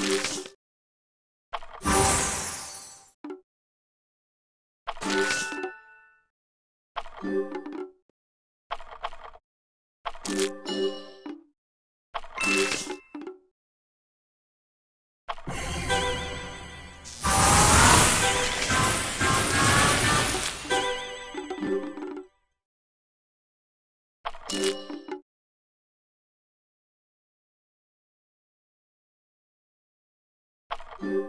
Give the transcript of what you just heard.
you you